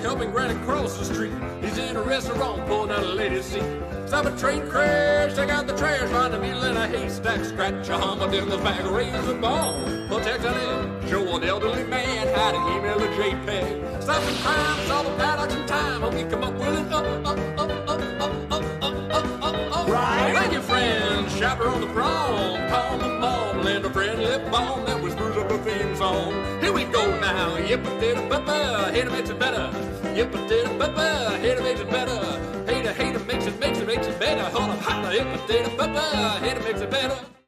helping Granny cross the street. He's in a restaurant pulling out a lady's seat. Stop a train crash, take out the trash, find a needle in a haystack, scratch a armadillo's back, raise a bone. Protect an end, show an elderly man how to email a JPEG. Stop some crime, solve a paradox in time, and we come up with an up, up, up, up, up, up, up, up, up, up. Right. Thank you, friends. Shopper on the prom, palm and mom, lend a friend lip balm that whispers up a theme song. Here we go now. Yip a did a bubba, hater makes it better. Yip a did a hater makes it better. Hater, hater makes it, makes it, makes it better. Hold up, holla, yip a did a hater makes it better.